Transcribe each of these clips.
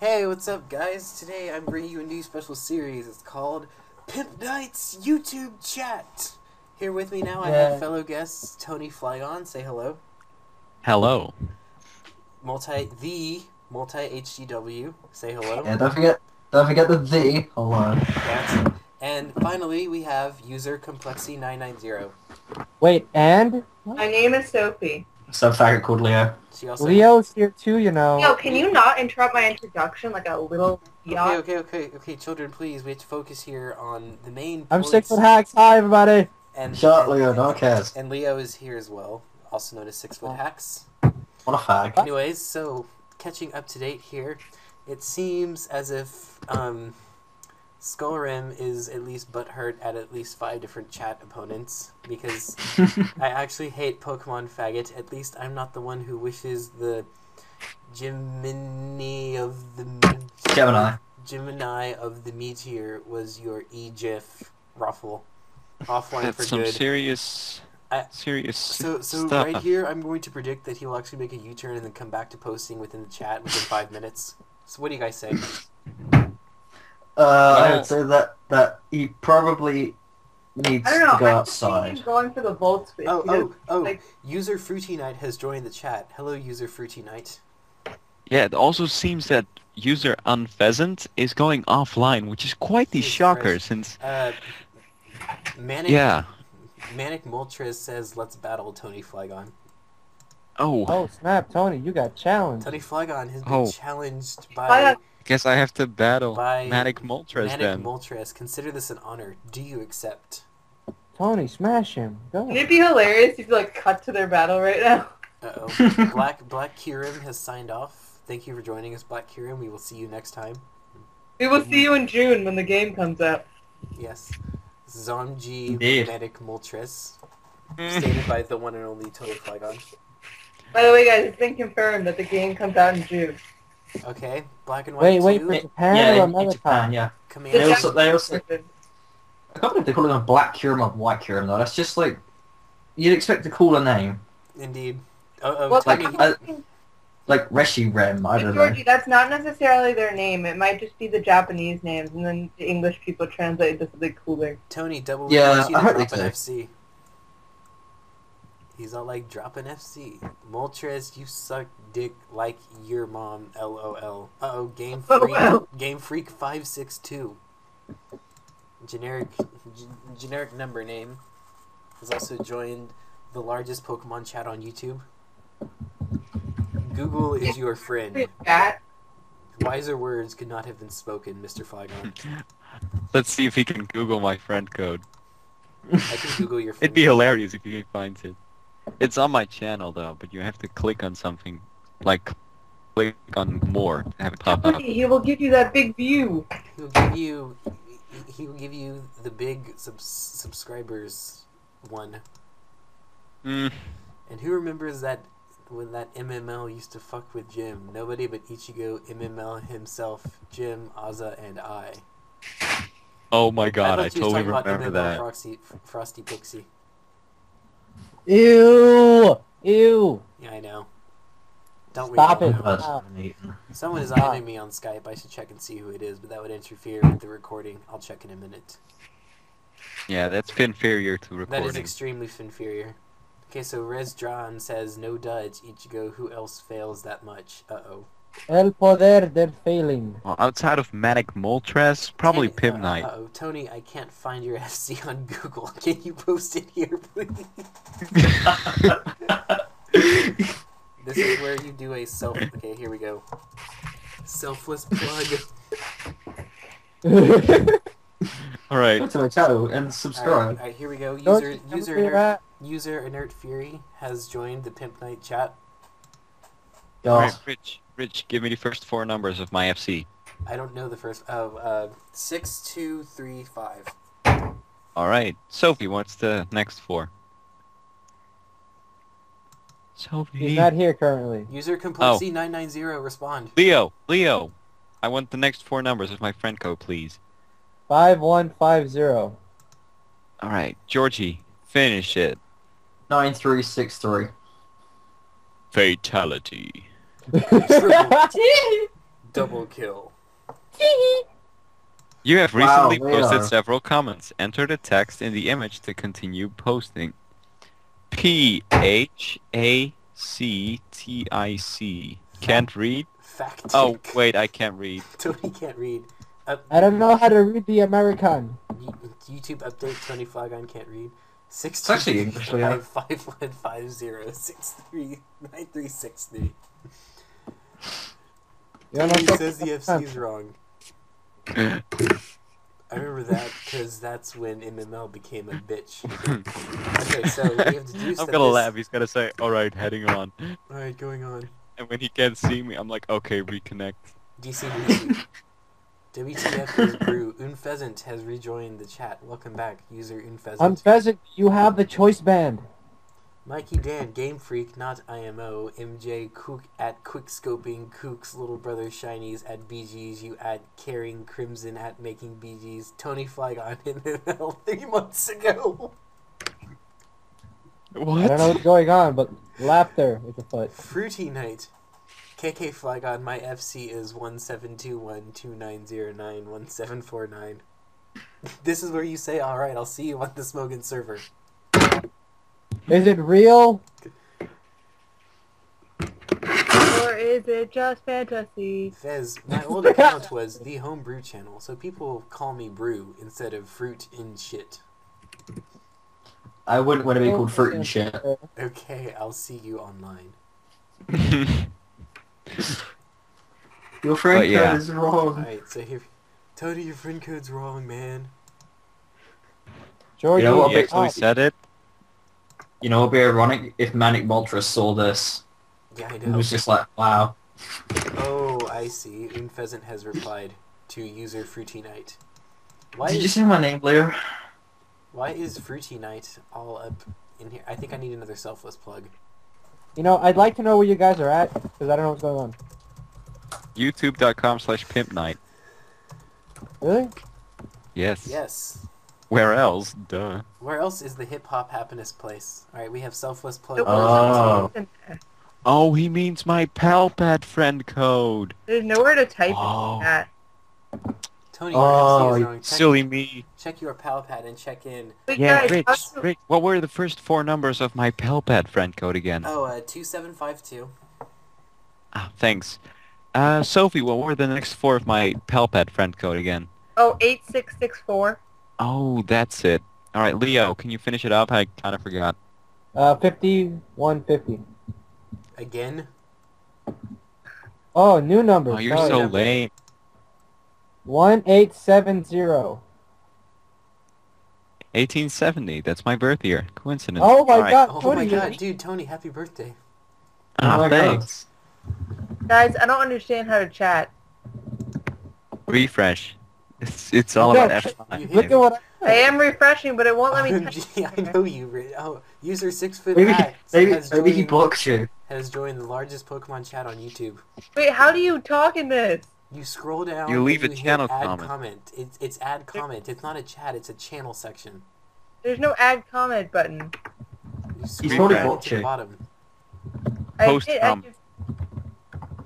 Hey, what's up, guys? Today I'm bringing you a new special series. It's called Pimp Nights YouTube Chat. Here with me now, I have fellow guests Tony Flygon. Say hello. Hello. Multi the Multi HGW. Say hello. Yeah, don't forget, don't forget the the. Hold on. That's- and finally, we have user Complexy 990. Wait, and My name is Sophie. So faggot called Leo. She also. Leo's here too, you know. Yo, can you not interrupt my introduction like a little Okay, yacht? okay, okay, okay, children, please. We have to focus here on the main. I'm points. six foot hacks. Hi, everybody. And, Shut and- Leo. No one cares. And Leo is here as well, also known as six Foot Hacks. What a fag. Anyways, so catching up to date here, it seems as if um, Skullrim is at least butthurt at at least five different chat opponents because I actually hate Pokemon faggot. At least I'm not the one who wishes the Gemini of the Gemini. Gemini of the meteor was your E-GIF ruffle offline That's for some good. serious, I- serious So, so stuff. right here, I'm going to predict that he'll actually make a U-turn and then come back to posting within the chat within five minutes. So, what do you guys say? Uh, I would say that that he probably needs I don't know. to go I'm outside. thinking going for the Volt Space. Oh, because, oh, oh! like- user Fruity Knight has joined the chat. Hello, user Fruity Knight. Yeah, it also seems that user Unpheasant is going offline, which is quite the Jesus shocker Christ. since... Uh, Manic, Yeah. Manic Moltres says, "Let's battle Tony Flygon." Oh, Oh snap, Tony, you got challenged. Tony Flygon has been Oh. challenged by not- guess I have to battle by Manic Moltres Manic then. Moltres. Consider this an honor. Do you accept? Tony, smash him. Go. Wouldn't it be hilarious if you like cut to their battle right now? Uh oh. Black Black Kyurem has signed off. Thank you for joining us, Black Kyurem. We will see you next time. We will see you in June when the game comes out. Yes. Zonji Indeed. Medic Moltres. Stated by the one and only Tony Flygon. By the way, guys, it's been confirmed that the game comes out in June. Okay. Black and White Wait, wait 2. for Japan yeah, or in, in America? Japan, yeah. The Command. They also- they also- version. I can't believe they call it a black Kyurem or white Kyurem though. That's just like you'd expect to call a cooler name, Indeed. Oh, oh Well, Tony. like, uh, like Reshiram. I don't know. Georgie, that's not necessarily their name. It might just be the Japanese names, and then the English people translate this as like cooler. Tony, double Yeah, wants you I to heard they drop an say. FC. He's all like, drop an FC. Moltres, you suck dick like your mom, lol. Uh oh, Game Freak, LOL. Game Freak 562. Generic, g- generic number name. Has also joined the largest Pokemon chat on YouTube. Google is your friend. That Wiser words could not have been spoken, Mr. Flygon. Let's see if he can Google my friend code. I can Google your friend. It'd be hilarious if he finds it. It's on my channel though, but you have to click on something, like click on more to have it pop up. he will give you that big view. He'll give you. He will give you the big subs- subscribers one. Mm, And who remembers that when that MML used to fuck with Jim? Nobody but Ichigo, MML himself, Jim, Aza, and I. oh my god, I, I, thought you was totally talking about remember MML that. Frosty, Frosty Pixie. Ew, ew. Yeah, I know. Don't Stop it. know? That's Wow. neat. Someone is Stop. eyeing me on Skype. I should check and see who it is, but that would interfere with the recording. I'll check in a minute. Yeah, that's inferior to That recording. is extremely inferior. Okay, so Rez John says no duds. Ichigo, who else fails that much? Uh oh. El poder del failing. Well, outside of Manic Moltres, probably Pim Knight. Uh oh, Tony, I can't find your FC on Google. Can you post it here, please? This is where you do a self. Okay, here we go. Selfless plug. Alright, Go to my channel and subscribe. alright, here we go. Don't User, user, inert, user inert fury has joined the Pimp Night chat. God. alright, Rich, Rich, give me the first four numbers of my FC. I don't know the first. Oh, uh, six two three five. Alright, Sophie, what's the next four? Sophie. He's not here currently. User complexity nine nine zero. Respond. Leo, Leo, I want the next four numbers of my friend code, please. Five one five zero. Alright, Georgie, finish it. Nine three six three. Fatality. Triple Double kill. You have recently we posted are- several comments. Enter the text in the image to continue posting. P H A C T I C. Can't read? Fact. Oh, wait, I can't read. Tony can't read. Uh, I don't know how to read the American. YouTube update. Tony Flygon can't read. Six It's actually English, yeah. five five one five zero six three nine three six three. You don't know He says the the- FC is wrong. I remember that because that's when MML became a bitch. Okay, so we have deduced I'm that gonna this... laugh. He's gonna say, alright, heading on. Alright, going on. And when he can't see me, I'm like, okay, reconnect. DC DC. WTF is Brew. Unpheasant has rejoined the chat. Welcome back, user Unpheasant. Unpheasant, you have the choice band. Mikey Dan, Game Freak, not IMO. MJ Kook at Quickscoping. Kook's little brother Shinies at BGs. You at Caring Crimson at Making BGs. Tony Flygon MML three months ago. What? I don't know what's going on, but laughter with the foot. Fruity Night. KK Flygon, my FC is 172129091749. This is where you say, alright, I'll see you on the Smogon server. Is it real? Or is it just fantasy? Fez, my old account was the Homebrew channel, so people call me Brew instead of Fruit and Shit. I wouldn't want to be called fruit and shit. Okay, I'll see you online. Your friend But yeah. code is wrong. Alright, so here. Tony, your friend code's wrong, man. Georgie, You know what, he actually said it. You know, it'd be ironic if Manic Moltres saw this. Yeah, I He know. was just like, wow. Oh, I see. Unpheasant has replied to user Fruity Night. Why Did you is, say my name, Leo? why is Fruity Night all up in here? I think I need another selfless plug. you know, I'd like to know where you guys are at, because I don't know what's going on. YouTube.com slash pimp night. Really? Yes. Yes. Where else? Duh. Where else is the hip hop happiness place? Alright, we have selfless plug. Oh. Oh, he means my Palpad friend code. There's nowhere to type Oh. in that. Tony, Oh, FC is you wrong. Check, Silly me. check your pal pad and check in. Wait, Yeah, guys, Rich, how do- Rich, what were the first four numbers of my Palpad friend code again? Oh, uh, 2752. Ah, thanks. Uh, Sophie, what were the next four of my Palpad friend code again? Oh, 8664. Oh, that's it. Alright, Leo, can you finish it up? I kinda forgot. Uh, 5150. Again? Oh, new number. Oh, you're sorry. so lame. 1870. 1870, that's my birth year. Coincidence. Oh my Alright. god, Oh my god, dude, Tony, happy birthday. Ah, Oh my God. thanks. Guys, I don't understand how to chat. Refresh. It's, it's all about Okay. F5. Look at what I I am refreshing, but it won't let me type. OMG, I know you. Ri- Oh, user six foot Maybe, hat maybe, has maybe he joined, blocked you. has joined the largest Pokemon chat on YouTube. Wait, how do you talk in this? You scroll down. You leave and a channel add comment. comment. It's it's add comment. It's not a chat. It's a channel section. There's no add comment button. You scroll probably blocked you. bottom. I Post did- I com.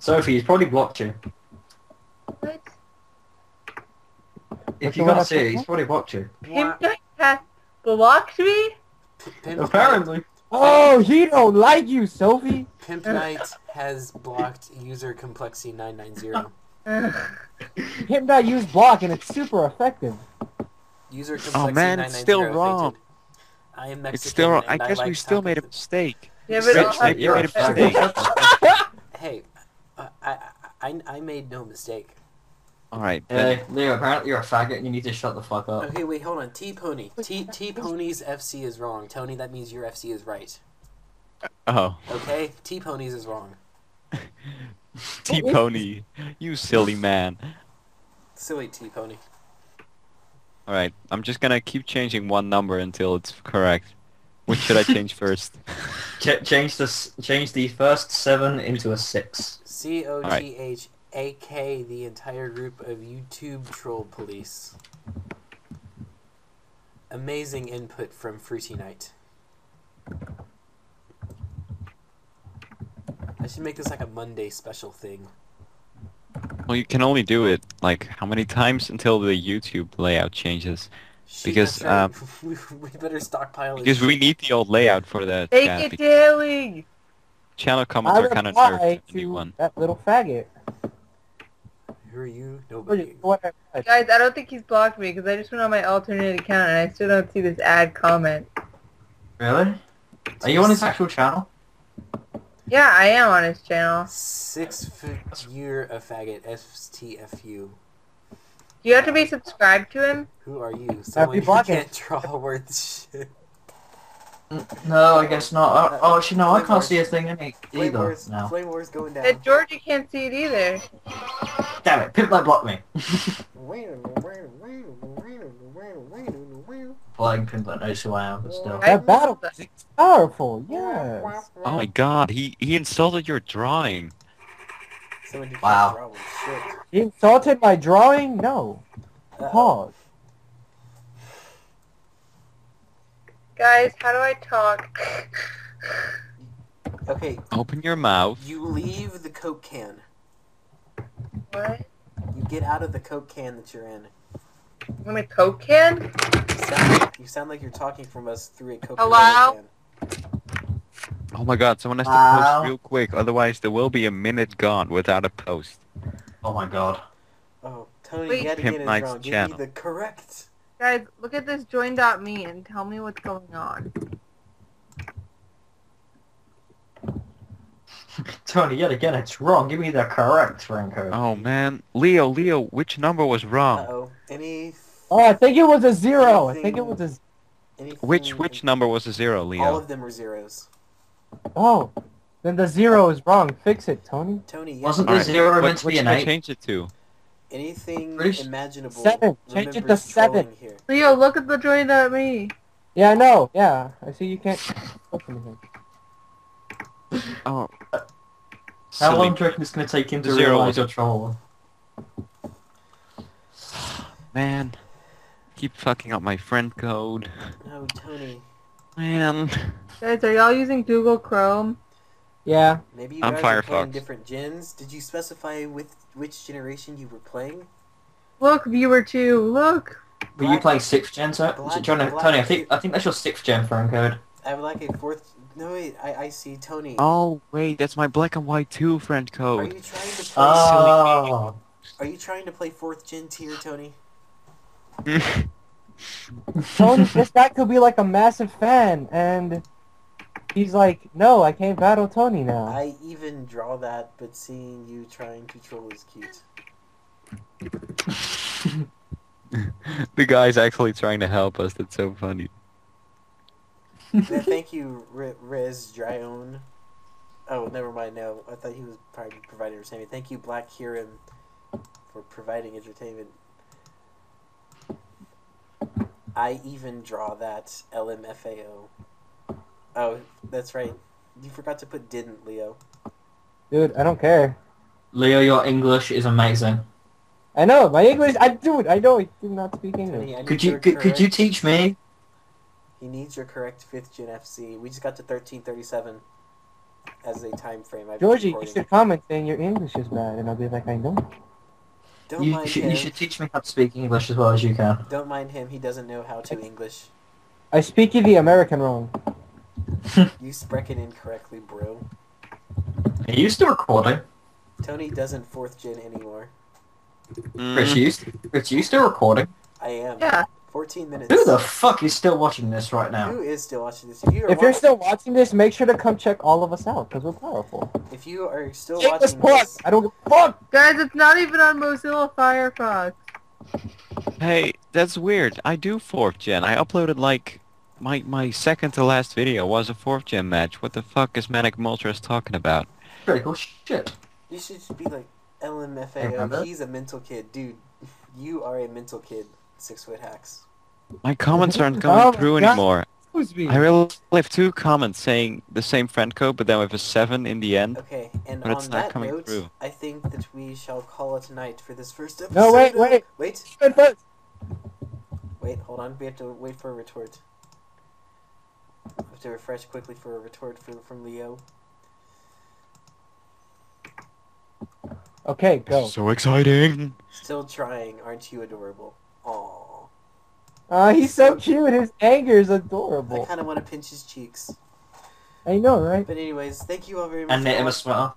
Sophie, he's probably blocked you. what? If you one can't see it, he's probably blocked you. Wha- Pimp has blocked me? Pimp Apparently. Oh, he don't like you, Sophie. Pimp Knight has blocked user complexity nine nine zero. Him not use block, and it's super effective. User complexity Oh man, it's still wrong. fainted. I am Mexican. It's still wrong. I and guess like we still made a mistake. yeah, but Rich, I'll you're a to- faggot. Hey, uh, I, I I made no mistake. Alright, then Hey, Leo, apparently you're a faggot and you need to shut the fuck up. Okay, wait, hold on. T Pony. T T Pony's FC is wrong. Tony, that means your FC is right. Uh, oh. Okay? T Pony's is wrong. T-Pony. You silly man. Silly T Pony. Alright, I'm just gonna keep changing one number until it's correct. Which should I change first? Ch- change the change the first seven into a six. C O G H A K, the entire group of YouTube troll police. Amazing input from Fruity Night. I should make this like a Monday special thing. Well, you can only do it like how many times until the YouTube layout changes? Shoot, Because, right. um, we, we better stockpile it. Because we need the old layout for the Take chat. it daily. Channel comments I are kind of reply nerfed in the new one. that little faggot. Who are you? Nobody. what I said. Guys, I don't think he's blocked me because I just went on my alternate account and I still don't see this ad comment. Really? Are you on his actual channel? Yeah, I am on his channel. Six foot year of faggot. STFU. Do you have to be subscribed to him? Who are you? Someone you who can't draw worth shit. No, I guess not. Oh, oh actually, no, I can't Wars. see a thing in it Flame either Wars. now. Flame Wars going down. That Georgia can't see it either. Damn it, Pimp Light blocked me. Flying Pimp Light knows who I am, but still. That battle is powerful, yes. Oh my god, he, he insulted your drawing. Someone who can't Wow. draw shit. You insulted my drawing? No. Uh-oh. Pause. Guys, how do I talk? Okay, Open your mouth. you leave the Coke can. What? You get out of the Coke can that you're in. I'm a Coke can? You sound like, you sound like you're talking from us through a Coke can. Hello? can. Oh my god, someone has to Wow. post real quick, otherwise there will be a minute gone without a post. Oh my god. Oh, Tony Wait. yet Pimp again is Knight's wrong. Give channel. me the correct. Guys, look at this join.me and tell me what's going on. Tony, yet again, it's wrong. Give me the correct ring code. Oh man. Leo, Leo, which number was wrong? Uh-oh. Any... Oh, I think it was a zero. I think it was a. z- anything Which which number was a zero, Leo? All of them were zeros. Oh, then the zero is wrong. Fix it, Tony. Tony, yes. Wasn't the Alright, zero what, meant to be an should I eight? change it to? Anything British- imaginable. Seven. Change it to seven. Here. Leo, look at the join.me. Yeah, I know. Yeah, I see. You can't. Open anything. Oh. How Silly. long do you reckon it's going to take him to Zero realise was- you're trolling? Man. Keep fucking up my friend code. No, Tony. Man. Guys, are y'all using Google Chrome? Yeah. Maybe you I'm guys are playing different gens. Did you specify with which generation you were playing? Look, viewer two, look. Were you playing sixth gen, sir? Black- it Black- Tony, I think I think that's your sixth gen phone code. I would like a fourth. No wait, I, I see Tony. Oh wait, that's my black and white 2 friend code. Are you trying to play? Oh, Are you trying to play fourth gen tier, Tony? Tony, this guy could be like a massive fan, and he's like, no, I can't battle Tony now. I even draw that, but seeing you trying to troll is cute. the guy's actually trying to help us. That's so funny. Yeah, thank you, Re- Rez Dryon. Oh, never mind. No, I thought he was probably providing entertainment. Thank you, Black Huron, for providing entertainment. I even draw that LMFAO. Oh, that's right. You forgot to put didn't, Leo. Dude, I don't care. Leo, your English is amazing. I know my English. I dude, I know I do not speak English. Tony, Could you could, could you teach me? He needs your correct fifth gen FC. We just got to thirteen thirty seven as a time frame. I've Georgie, you should comment saying your English is bad, and I'll be like, I know. Don't You mind should him. you should teach me how to speak English as well as you can. Don't mind him. He doesn't know how to English. I speak you the American wrong. You sprek it incorrectly, bro. Are you still recording? Tony doesn't fourth gen anymore. Rich, are mm. you, Rich, are you still recording? I am. Yeah. 14 minutes. Who the fuck is still watching this right now? Who is still watching this? If you are, If you're still watching this, make sure to come check all of us out because we're powerful. if you are still Shameless watching plug. this, I don't give a fuck. Guys, it's not even on Mozilla Firefox. Hey, that's weird. I do fourth gen. I uploaded like my my second to last video was a fourth gen match. What the fuck is Manic Moltres talking about? Pretty cool shit. you should be like LMFAO. He's a mental kid, dude. You are a mental kid. Six foot hacks. My comments aren't going Oh through God. anymore. I really have two comments saying the same friend code, but then with a seven in the end. Okay, and But on it's not that coming note, through. I think that we shall call it a night for this first episode. No, wait, wait. wait, Wait first. wait. Hold on. We have to wait for a retort. I have to refresh quickly for a retort for, from Leo. Okay, go. So exciting. Still trying, aren't you adorable? Aww. Uh, he's so cute. His anger is adorable. I kind of want to pinch his cheeks. I know, right? But anyways, thank you all very much. And for knit him a watching. sweater.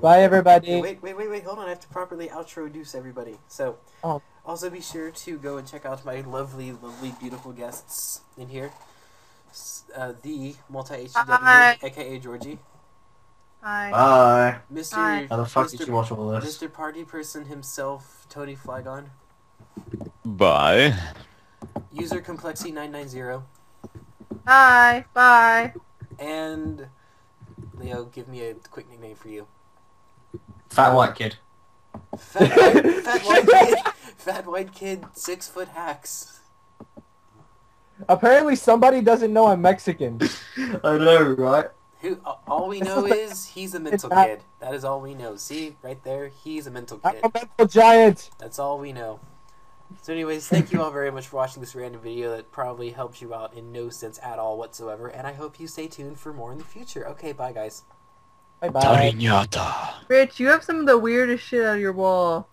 Bye, everybody. Wait, wait, wait, wait, hold on. I have to properly outroduce everybody. So, Oh. also be sure to go and check out my lovely, lovely, beautiful guests in here. Uh, the multi-HW, aka Georgie, Hi. Bye. Mr. Hi. How the fuck Mr. did you watch all this? Mr. Party Person himself, Tony Flygon, Bye. User Complexy990, Hi. Bye. and Leo, give me a quick nickname for you. Fat white kid. Fat, white- fat white kid, fat white kid, six foot hacks. Apparently, somebody doesn't know I'm Mexican. I know, right? Who? All we know is he's a mental not- kid. That is all we know. See, right there, he's a mental I'm kid. a mental giant. That's all we know. So, anyways, thank you all very much for watching this random video that probably helped you out in no sense at all whatsoever. And I hope you stay tuned for more in the future. Okay, bye, guys. Bye bye. Tarinyata. Rich, you have some of the weirdest shit on your wall.